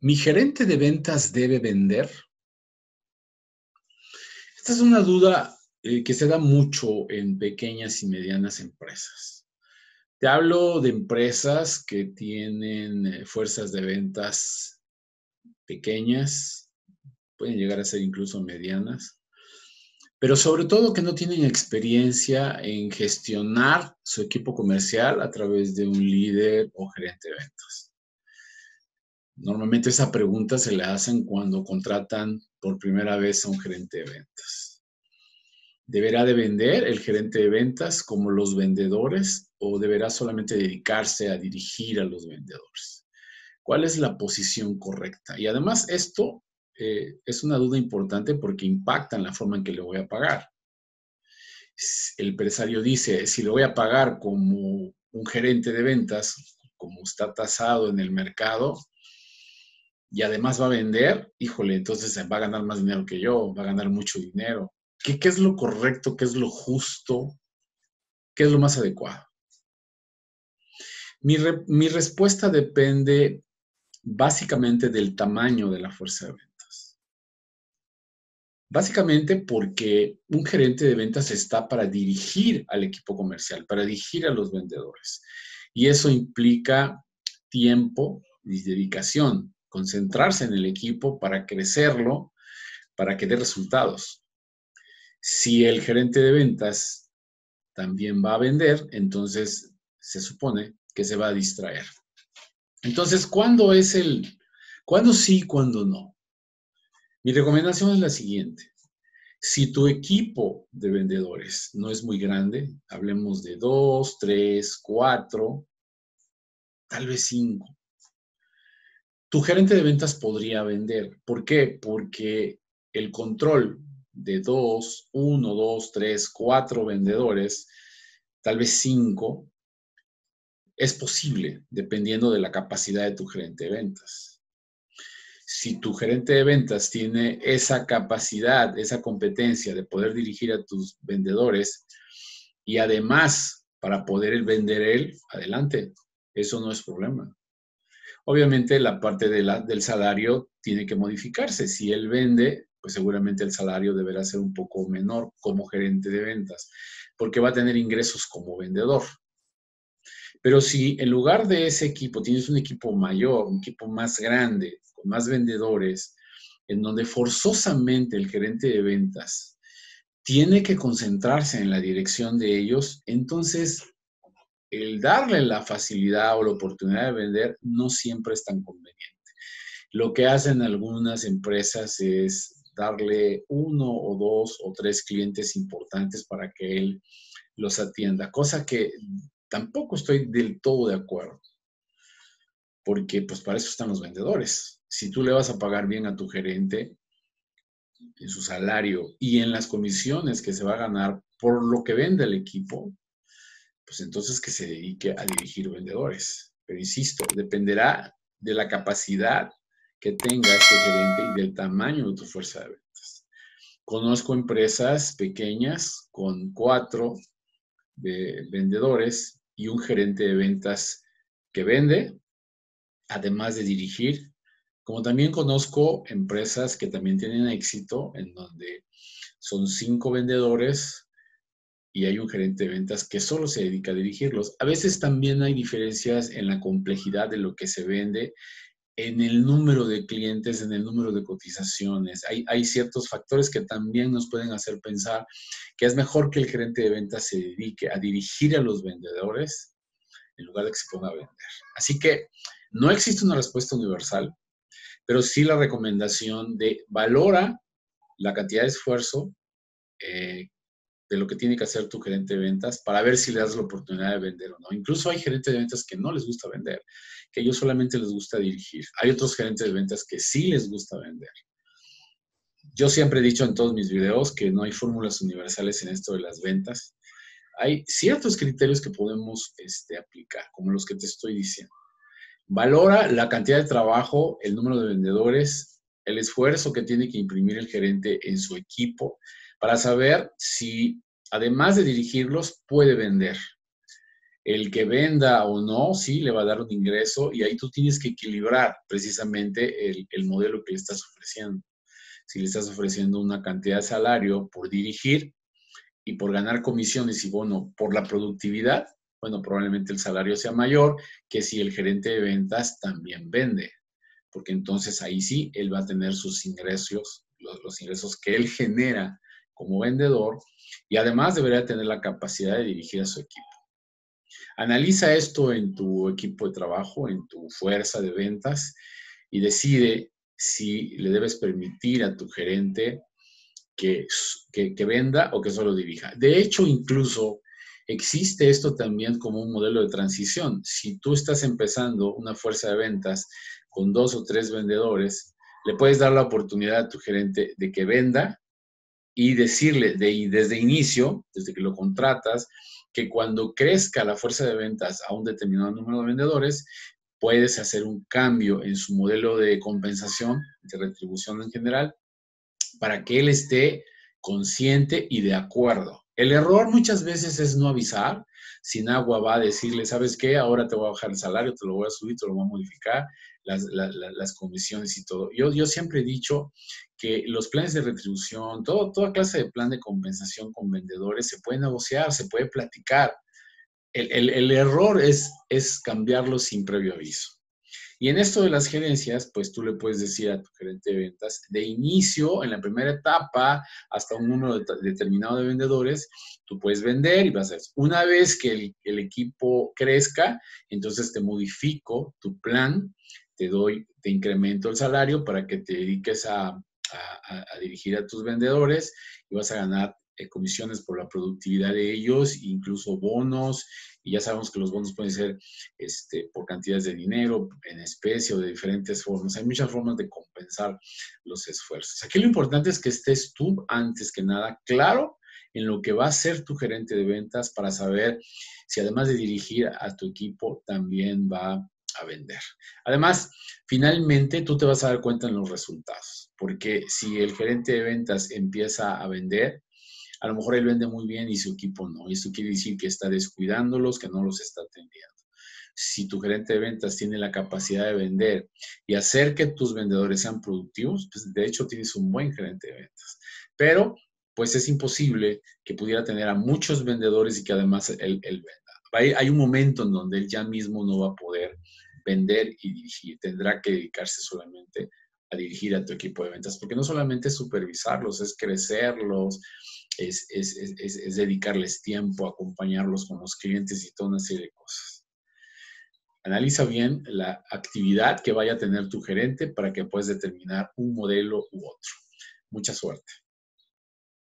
¿Mi gerente de ventas debe vender? Esta es una duda eh, que se da mucho en pequeñas y medianas empresas. Te hablo de empresas que tienen eh, fuerzas de ventas pequeñas, pueden llegar a ser incluso medianas, pero sobre todo que no tienen experiencia en gestionar su equipo comercial a través de un líder o gerente de ventas. Normalmente esa pregunta se le hacen cuando contratan por primera vez a un gerente de ventas. ¿Deberá de vender el gerente de ventas como los vendedores o deberá solamente dedicarse a dirigir a los vendedores? ¿Cuál es la posición correcta? Y además esto eh, es una duda importante porque impacta en la forma en que le voy a pagar. El empresario dice, si lo voy a pagar como un gerente de ventas, como está tasado en el mercado, y además va a vender, híjole, entonces va a ganar más dinero que yo, va a ganar mucho dinero. ¿Qué, es lo correcto? ¿Qué es lo justo? ¿Qué es lo más adecuado? Mi, mi respuesta depende básicamente del tamaño de la fuerza de ventas. Básicamente porque un gerente de ventas está para dirigir al equipo comercial, para dirigir a los vendedores. Y eso implica tiempo y dedicación concentrarse en el equipo para crecerlo, para que dé resultados. Si el gerente de ventas también va a vender, entonces se supone que se va a distraer. Entonces, ¿cuándo es el, cuándo sí, cuándo no? Mi recomendación es la siguiente. Si tu equipo de vendedores no es muy grande, hablemos de dos, tres, cuatro, tal vez cinco, tu gerente de ventas podría vender. ¿Por qué? Porque el control de dos, uno, dos, tres, cuatro vendedores, tal vez cinco, es posible dependiendo de la capacidad de tu gerente de ventas. Si tu gerente de ventas tiene esa capacidad, esa competencia de poder dirigir a tus vendedores y además para poder vender él, adelante, eso no es problema. Obviamente la parte del salario tiene que modificarse. Si él vende, pues seguramente el salario deberá ser un poco menor como gerente de ventas, porque va a tener ingresos como vendedor. Pero si en lugar de ese equipo tienes un equipo mayor, un equipo más grande, con más vendedores, en donde forzosamente el gerente de ventas tiene que concentrarse en la dirección de ellos, entonces el darle la facilidad o la oportunidad de vender no siempre es tan conveniente. Lo que hacen algunas empresas es darle uno o dos o tres clientes importantes para que él los atienda, cosa que tampoco estoy del todo de acuerdo, porque pues para eso están los vendedores. Si tú le vas a pagar bien a tu gerente en su salario y en las comisiones que se va a ganar por lo que vende el equipo, pues entonces que se dedique a dirigir vendedores. Pero insisto, dependerá de la capacidad que tenga este gerente y del tamaño de tu fuerza de ventas. Conozco empresas pequeñas con cuatro vendedores y un gerente de ventas que vende, además de dirigir, como también conozco empresas que también tienen éxito en donde son cinco vendedores, y hay un gerente de ventas que solo se dedica a dirigirlos. A veces también hay diferencias en la complejidad de lo que se vende, en el número de clientes, en el número de cotizaciones. Hay, hay ciertos factores que también nos pueden hacer pensar que es mejor que el gerente de ventas se dedique a dirigir a los vendedores en lugar de que se ponga a vender. Así que no existe una respuesta universal, pero sí la recomendación de valora la cantidad de esfuerzo eh, de lo que tiene que hacer tu gerente de ventas para ver si le das la oportunidad de vender o no. Incluso hay gerentes de ventas que no les gusta vender, que ellos solamente les gusta dirigir. Hay otros gerentes de ventas que sí les gusta vender. Yo siempre he dicho en todos mis videos que no hay fórmulas universales en esto de las ventas. Hay ciertos criterios que podemos este, aplicar, como los que te estoy diciendo. Valora la cantidad de trabajo, el número de vendedores, el esfuerzo que tiene que imprimir el gerente en su equipo, para saber si, además de dirigirlos, puede vender. El que venda o no, sí, le va a dar un ingreso y ahí tú tienes que equilibrar precisamente el, el modelo que le estás ofreciendo. Si le estás ofreciendo una cantidad de salario por dirigir y por ganar comisiones y bono por la productividad, bueno, probablemente el salario sea mayor que si el gerente de ventas también vende, porque entonces ahí sí él va a tener sus ingresos, los, ingresos que él genera como vendedor y además debería tener la capacidad de dirigir a su equipo. Analiza esto en tu equipo de trabajo, en tu fuerza de ventas y decide si le debes permitir a tu gerente que, que, venda o que solo dirija. De hecho, incluso existe esto también como un modelo de transición. Si tú estás empezando una fuerza de ventas con dos o tres vendedores, le puedes dar la oportunidad a tu gerente de que venda y decirle de, desde inicio, desde que lo contratas, que cuando crezca la fuerza de ventas a un determinado número de vendedores, puedes hacer un cambio en su modelo de compensación, de retribución en general, para que él esté consciente y de acuerdo. El error muchas veces es no avisar. Sin agua va a decirle, ¿sabes qué? Ahora te voy a bajar el salario, te lo voy a subir, te lo voy a modificar, las, comisiones y todo. Yo, yo siempre he dicho que los planes de retribución, toda clase de plan de compensación con vendedores se puede negociar, se puede platicar. El, el, el error es, es cambiarlo sin previo aviso. Y en esto de las gerencias, pues tú le puedes decir a tu gerente de ventas, de inicio, en la primera etapa, hasta un número determinado de vendedores, tú puedes vender y vas a hacer. Una vez que el, equipo crezca, entonces te modifico tu plan, te doy, te incremento el salario para que te dediques a, a dirigir a tus vendedores y vas a ganar eh, comisiones por la productividad de ellos, incluso bonos, y ya sabemos que los bonos pueden ser este, por cantidades de dinero, en especie o de diferentes formas. Hay muchas formas de compensar los esfuerzos. Aquí lo importante es que estés tú, antes que nada, claro en lo que va a ser tu gerente de ventas para saber si además de dirigir a tu equipo, también va a vender. Además, finalmente tú te vas a dar cuenta en los resultados, porque si el gerente de ventas empieza a vender, a lo mejor él vende muy bien y su equipo no. Eso quiere decir que está descuidándolos, que no los está atendiendo. Si tu gerente de ventas tiene la capacidad de vender y hacer que tus vendedores sean productivos, pues de hecho tienes un buen gerente de ventas. Pero pues es imposible que pudiera tener a muchos vendedores y que además él, venda. Hay, hay, un momento en donde él ya mismo no va a poder vender y dirigir, tendrá que dedicarse solamente a dirigir a tu equipo de ventas, porque no solamente es supervisarlos, es crecerlos, es, es, es, es, dedicarles tiempo, acompañarlos con los clientes y toda una serie de cosas. Analiza bien la actividad que vaya a tener tu gerente para que puedas determinar un modelo u otro. Mucha suerte.